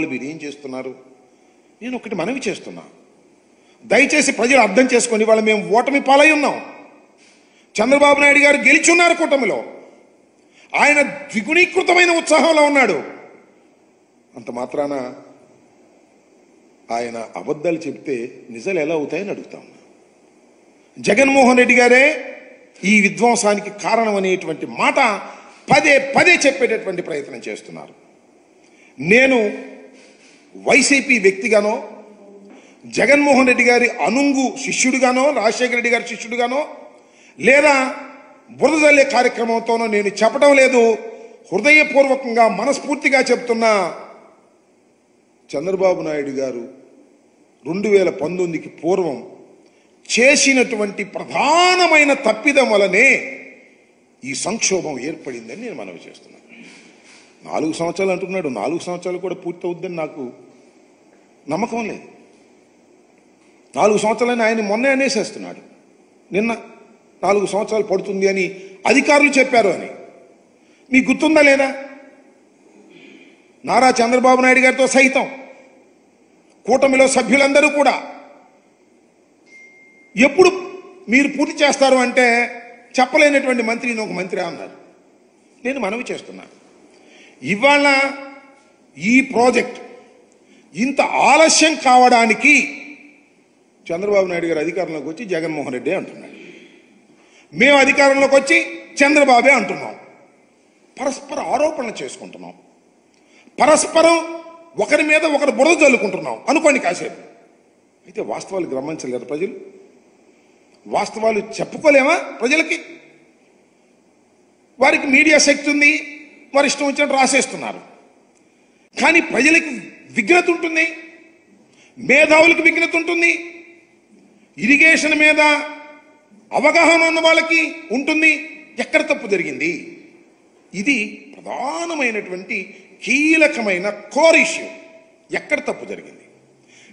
మీరు ఏం చేస్తున్నారు? నేను ఒకటి మనవి చేస్తున్నా. దయచేసి ప్రజలు అర్థం చేసుకొని వాళ్ళు మేము ఓటమి పాలై ఉన్నాం. చంద్రబాబు నాయుడు గారు గెలిచున్నారు కూటమిలో. ఆయన ద్విగుణీకృతమైన ఉత్సాహంలో ఉన్నాడు. అంత మాత్రాన ఆయన అబద్ధాలు చెప్తే నిజాలు ఎలా అవుతాయని అడుగుతాం. జగన్మోహన్ రెడ్డి గారే ఈ విధ్వంసానికి కారణం అనేటువంటి మాట పదే పదే చెప్పేటటువంటి ప్రయత్నం చేస్తున్నారు. నేను వైసీపీ వ్యక్తిగానో జగన్మోహన్ రెడ్డి గారి అనుంగు శిష్యుడిగానో రాజశేఖర రెడ్డి గారి శిష్యుడిగానో లేదా బురదల్లే కార్యక్రమంతోనో నేను చెప్పడం లేదు. హృదయపూర్వకంగా మనస్ఫూర్తిగా చెప్తున్నా చంద్రబాబు నాయుడు గారు రెండు వేల పంతొమ్మిదికి పూర్వం చేసినటువంటి ప్రధానమైన తప్పిదం వలనే ఈ సంక్షోభం ఏర్పడిందని నేను మనవి చేస్తున్నాను. నాలుగు సంవత్సరాలు అంటున్నాడు. నాలుగు సంవత్సరాలు కూడా పూర్తి అవుద్దని నాకు నమ్మకం లేదు. నాలుగు సంవత్సరాలని ఆయన మొన్నే అనేసేస్తున్నాడు. నిన్న నాలుగు సంవత్సరాలు పడుతుంది అని అధికారులు చెప్పారు అని. మీకు గుర్తుందా లేదా? నారా చంద్రబాబు నాయుడు గారితో సైతం కూటమిలో సభ్యులందరూ కూడా ఎప్పుడు మీరు పూర్తి చేస్తారు అంటే చెప్పలేనటువంటి మంత్రి ఒక మంత్రి అన్నారు. నేను మనవి చేస్తున్నాను. ఇవాళ ఈ ప్రాజెక్ట్ ఇంత ఆలస్యం కావడానికి చంద్రబాబు నాయుడు గారు అధికారంలోకి వచ్చి జగన్మోహన్ రెడ్డి అంటున్నాడు. మేము అధికారంలోకి వచ్చి చంద్రబాబే అంటున్నాం. పరస్పర ఆరోపణలు చేసుకుంటున్నాం. పరస్పరం ఒకరి మీద ఒకరు బురద చల్లుకుంటున్నాం అనుకోండి కాసేపు. అయితే వాస్తవాలు గ్రమించలేరు ప్రజలు. వాస్తవాలు చెప్పుకోలేమా ప్రజలకి? వారికి మీడియా శక్తి ఉంది. వారు ఇష్టం వచ్చినట్టు రాసేస్తున్నారు. కానీ ప్రజలకు విఘ్నత ఉంటుంది మేధావులకు విఘ్నత ఉంటుంది ఇరిగేషన్ మీద అవగాహన ఉన్న వాళ్ళకి ఉంటుంది. ఎక్కడ తప్పు జరిగింది? ఇది ప్రధానమైనటువంటి కీలకమైన కోర్ ఇష్యూ. ఎక్కడ తప్పు జరిగింది?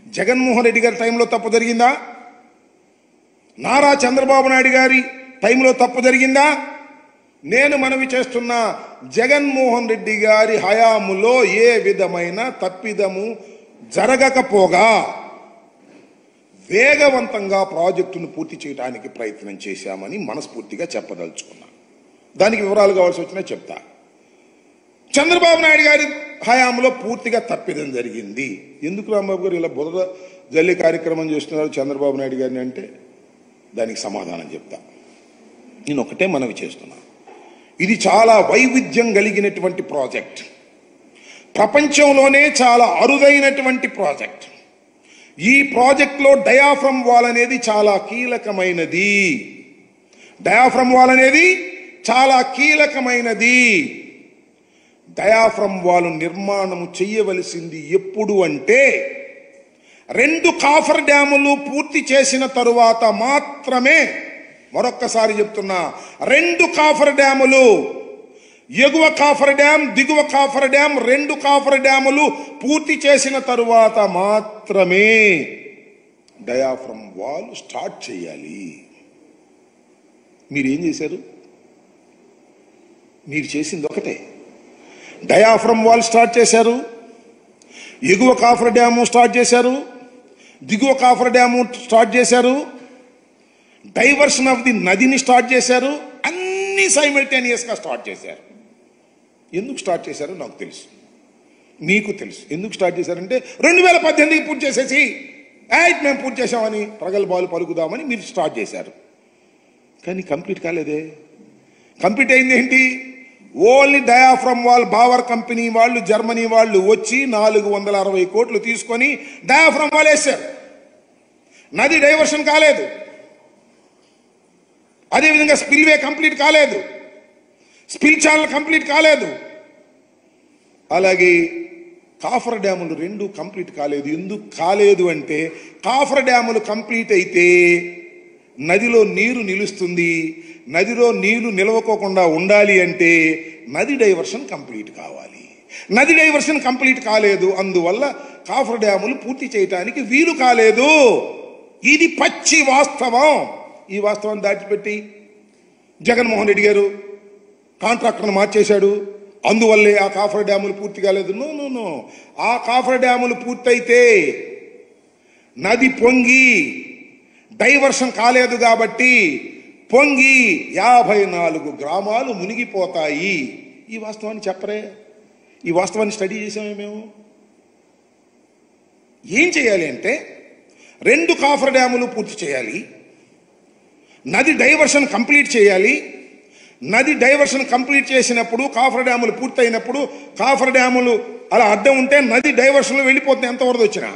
జగన్మోహన్ రెడ్డి గారి టైంలో తప్పు జరిగిందా? నారా చంద్రబాబు నాయుడు గారి టైంలో తప్పు జరిగిందా? నేను మనవి చేస్తున్న జగన్మోహన్ రెడ్డి గారి హయాములో ఏ విధమైన తప్పిదము జరగకపోగా వేగవంతంగా ప్రాజెక్టును పూర్తి చేయడానికి ప్రయత్నం చేశామని మనస్ఫూర్తిగా చెప్పదలుచుకున్నా. దానికి వివరాలు కావాల్సి వచ్చినా చెప్తా. చంద్రబాబు నాయుడు గారి హయాంలో పూర్తిగా తప్పిదం జరిగింది. ఎందుకు రాంబాబు గారు ఇలా బురద జల్లి కార్యక్రమం చేస్తున్నారు చంద్రబాబు నాయుడు గారిని అంటే? దానికి సమాధానం చెప్తా. నేను ఒకటే మనవి చేస్తున్నాను ఇది చాలా వైవిధ్యం కలిగినటువంటి ప్రాజెక్ట్. ప్రపంచంలోనే చాలా అరుదైనటువంటి ప్రాజెక్ట్. ఈ ప్రాజెక్ట్లో డయాఫ్రమ్ వాల్ అనేది చాలా కీలకమైనది. డయాఫ్రమ్ వాల్ అనేది చాలా కీలకమైనది. డయాఫ్రమ్ వాల్ నిర్మాణము చేయవలసింది ఎప్పుడు అంటే రెండు కాఫర్ డ్యాములు పూర్తి చేసిన తరువాత మాత్రమే మరొక్కసారి చెప్తున్నా రెండు కాఫర్ డ్యాములు ఎగువ కాఫర్ డ్యామ్ దిగువ కాఫర్ డ్యామ్ రెండు కాఫర్ డ్యాములు పూర్తి చేసిన తరువాత మాత్రమే డయాఫ్రమ్ వాల్ స్టార్ట్ చేయాలి. మీరు ఏం చేశారు? మీరు చేసింది ఒకటే. డయాఫ్రమ్ వాల్ స్టార్ట్ చేశారు ఎగువ కాఫర్ డ్యాము స్టార్ట్ చేశారు దిగువ కాఫర్ డ్యాము స్టార్ట్ చేశారు డైవర్షన్ ఆఫ్ ది నదిని స్టార్ట్ చేశారు. అన్ని సైమిల్టేనియస్గా స్టార్ట్ చేశారు. ఎందుకు స్టార్ట్ చేశారో నాకు తెలుసు. మీకు తెలుసు. ఎందుకు స్టార్ట్ చేశారంటే రెండు వేల పద్దెనిమిదికి పూర్తి చేసేసి యాయిట్ మేము పూర్తి చేసామని ప్రగల్భాలు పలుకుదామని మీరు స్టార్ట్ చేశారు. కానీ కంప్లీట్ కాలేదే. కంప్లీట్ అయింది ఏంటి? Only diaphragm wall Bauer company వాళ్ళు జర్మనీ వాళ్ళు వచ్చి నాలుగు వందల అరవై కోట్లు తీసుకొని డయాఫ్రమ్ వాల్ వేశారు. నది డైవర్షన్ కాలేదు. అదేవిధంగా స్పిల్వే కంప్లీట్ కాలేదు. స్పిల్ ఛానల్ కంప్లీట్ కాలేదు. అలాగే కాఫర్ డ్యాములు రెండు కంప్లీట్ కాలేదు. ఎందుకు కాలేదు అంటే కాఫర్ డ్యాములు కంప్లీట్ అయితే నదిలో నీరు నిలుస్తుంది. నదిలో నీళ్ళు నిలవకోకుండా ఉండాలి అంటే నది డైవర్షన్ కంప్లీట్ కావాలి. నది డైవర్షన్ కంప్లీట్ కాలేదు. అందువల్ల కాఫర్ డ్యాములు పూర్తి చేయటానికి వీలు కాలేదు. ఇది పచ్చి వాస్తవం. ఈ వాస్తవాన్ని దాచిపెట్టి జగన్మోహన్ రెడ్డి గారు కాంట్రాక్టర్ను మార్చేశాడు. అందువల్లే ఆ కాఫర్ డ్యాములు పూర్తి కాలేదు. No no no. ఆ కాఫర్ డ్యాములు పూర్తయితే నది పొంగి డైవర్షన్ కాలేదు కాబట్టి పొంగి యాభై నాలుగు గ్రామాలు మునిగిపోతాయి. ఈ వాస్తవాన్ని చెప్పరే. ఈ వాస్తవాన్ని స్టడీ చేసామే మేము. ఏం చేయాలి అంటే రెండు కాఫర్ డ్యాములు పూర్తి చేయాలి. నది డైవర్షన్ కంప్లీట్ చేయాలి. నది డైవర్షన్ కంప్లీట్ చేసినప్పుడు కాఫర్ డ్యాములు పూర్తయినప్పుడు కాఫర్ డ్యాములు అలా అడ్డం ఉంటే నది డైవర్షన్లో వెళ్ళిపోతుంది. ఎంత వరద వచ్చినా.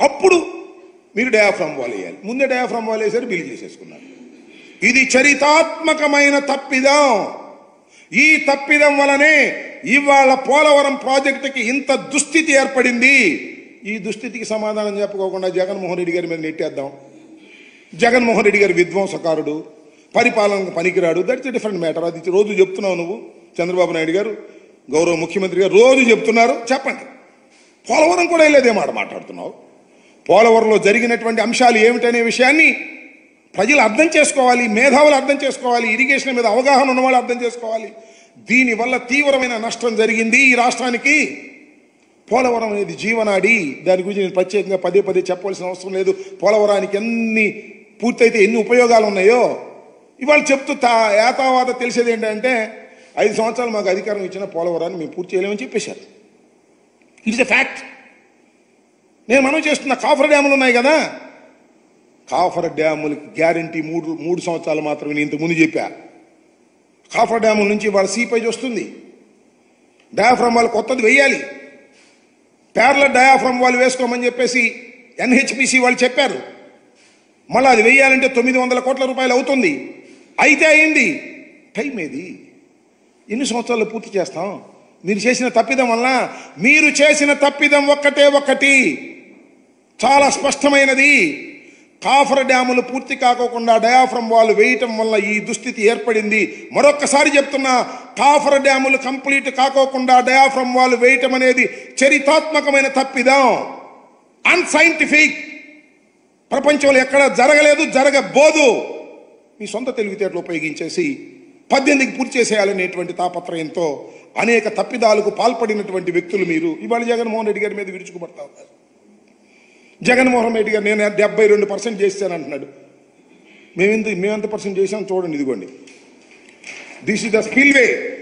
అప్పుడు మీరు డయాఫ్రామ్ వాల్ వేయాలి. ముందే డయాఫ్రామ్ వాల్ వేసారు బిల్ చేసేసుకున్నారు. ఇది చరితాత్మకమైన తప్పిదం. ఈ తప్పిదం వలనే ఇవాళ పోలవరం ప్రాజెక్టుకి ఇంత దుస్థితి ఏర్పడింది. ఈ దుస్థితికి సమాధానం చెప్పుకోకుండా జగన్మోహన్ రెడ్డి గారి మీద నెట్టేద్దాం. జగన్మోహన్ రెడ్డి గారి విధ్వంసకారుడు పరిపాలనకు పనికిరాడు. దట్స్ డిఫరెంట్ మ్యాటర్ అది రోజు చెప్తున్నావు నువ్వు చంద్రబాబు నాయుడు గారు గౌరవ ముఖ్యమంత్రి గారు రోజు చెప్తున్నారు. చెప్పండి. పోలవరం కూడా వెళ్ళేదే మాట మాట్లాడుతున్నావు? పోలవరంలో జరిగినటువంటి అంశాలు ఏమిటనే విషయాన్ని ప్రజలు అర్థం చేసుకోవాలి మేధావులు అర్థం చేసుకోవాలి ఇరిగేషన్ మీద అవగాహన ఉన్నవాళ్ళు అర్థం చేసుకోవాలి. దీనివల్ల తీవ్రమైన నష్టం జరిగింది ఈ రాష్ట్రానికి. పోలవరం అనేది జీవనాడి. దాని గురించి నేను ప్రత్యేకంగా పదే పదే చెప్పవలసిన అవసరం లేదు. పోలవరానికి ఎన్ని పూర్తయితే ఎన్ని ఉపయోగాలు ఉన్నాయో ఇవాళ చెప్తూ తా యాతావాత తెలిసేది ఏంటంటే ఐదు సంవత్సరాలు మాకు అధికారం ఇచ్చిన పోలవరాన్ని మేము పూర్తి చేయలేమని చెప్పేశారు. ఇట్స్ ఎ ఫ్యాక్ట్ నేను మనం చేస్తున్న కాఫర్ డ్యాములు ఉన్నాయి కదా? కాఫర్ డ్యాములకి గ్యారంటీ మూడు మూడు సంవత్సరాలు మాత్రమే నేను ఇంతకుముందు చెప్పా. కాఫర్ డ్యాముల నుంచి వాళ్ళ సీపేజ్ వస్తుంది. డయాఫ్రమ్ వాళ్ళు కొత్తది వెయ్యాలి పేర్ల డయాఫ్రమ్ వాళ్ళు వేసుకోమని చెప్పేసి ఎన్హెచ్పిసి వాళ్ళు చెప్పారు. మళ్ళీ అది వెయ్యాలంటే తొమ్మిది వందల కోట్ల రూపాయలు అవుతుంది. అయితే అయింది. టైం ఏది? ఎన్ని సంవత్సరాలు పూర్తి చేస్తాం? మీరు చేసిన తప్పిదం వల్ల మీరు చేసిన తప్పిదం ఒక్కటే ఒక్కటి చాలా స్పష్టమైనది. కాఫర్ డ్యాములు పూర్తి కాకోకుండా డయాఫ్రమ్ వాళ్ళు వేయటం వల్ల ఈ దుస్థితి ఏర్పడింది. మరొక్కసారి చెప్తున్నా కాఫర్ డ్యాములు కంప్లీట్ కాకోకుండా డయాఫ్రమ్ వాళ్ళు వేయటం అనేది చరితాత్మకమైన తప్పిదం. అన్సైంటిఫిక్ ప్రపంచంలో ఎక్కడ జరగలేదు జరగబోదు. మీ సొంత తెలివితేటలు ఉపయోగించేసి పద్దెనిమిదికి పూర్తి చేసేయాలనేటువంటి తాపత్రయంతో అనేక తప్పిదాలకు పాల్పడినటువంటి వ్యక్తులు మీరు. ఇవాళ జగన్మోహన్ రెడ్డి గారి మీద విరుచుకుపడతా ఉన్నారు. జగన్మోహన్ రెడ్డి గారు నేను డెబ్బై రెండు పర్సెంట్ చేస్తాను అంటున్నాడు. మేము ఎంత పర్సెంట్ చేసాం చూడండి ఇదిగోండి. This is the spillway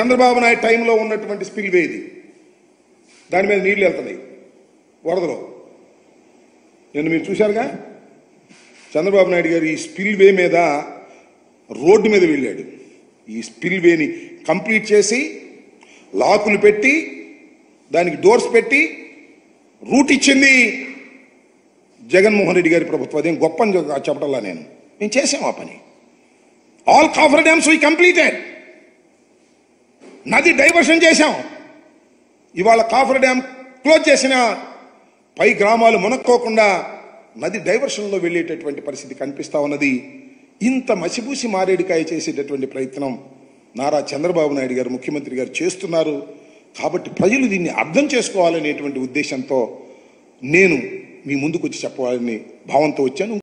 Chandrababu Naidu టైంలో ఉన్నటువంటి స్పిల్వే ఇది. దాని మీద నీళ్ళు వెళ్తున్నాయి. వరదలో. నిన్న మీరు చూశారుగా? చంద్రబాబు నాయుడు గారు ఈ స్పిల్ వే మీద రోడ్డు మీద వెళ్ళాడు. ఈ స్పిల్ వేని కంప్లీట్ చేసి లాకులు పెట్టి దానికి డోర్స్ పెట్టి రూట్ ఇచ్చింది జగన్మోహన్ రెడ్డి గారి ప్రభుత్వం. అదేం గొప్ప అని చెప్పటల్లా నేను. మేము చేసాం ఆ పని. All coffer dams we completed నది డైవర్షన్ చేశాం. ఇవాళ కాఫర్ డ్యామ్ క్లోజ్ చేసిన పై గ్రామాలు మునక్కోకుండా నది డైవర్షన్లో వెళ్ళేటటువంటి పరిస్థితి కనిపిస్తూ ఉన్నది. ఇంత మసిబూసి మారేడికాయ చేసేటటువంటి ప్రయత్నం నారా చంద్రబాబు నాయుడు గారు ముఖ్యమంత్రి గారు చేస్తున్నారు. కాబట్టి ప్రజలు దీన్ని అర్థం చేసుకోవాలనేటువంటి ఉద్దేశంతో నేను మీ ముందుకు వచ్చి చెప్పాలని భావంతో వచ్చాను.